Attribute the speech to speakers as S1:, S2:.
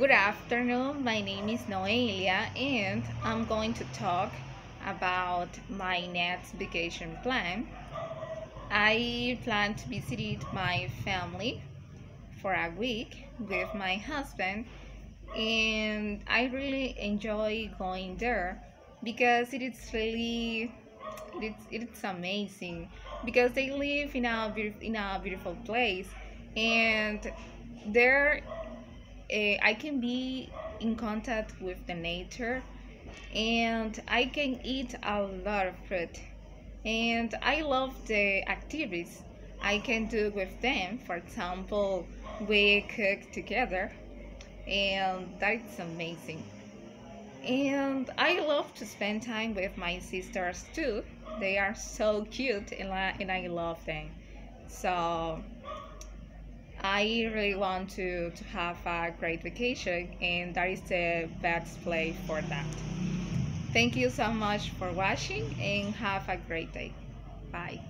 S1: Good afternoon. My name is Noelia, and I'm going to talk about my next vacation plan. I plan to visit my family for a week with my husband, and I really enjoy going there because it is really it's it's amazing because they live in a in a beautiful place and there uh, I can be in contact with the nature and I can eat a lot of fruit. And I love the activities I can do with them. For example, we cook together, and that's amazing. And I love to spend time with my sisters too. They are so cute, and I, and I love them. So I really want to, to have a great vacation, and that is the best place for that. Thank you so much for watching, and have a great day. Bye.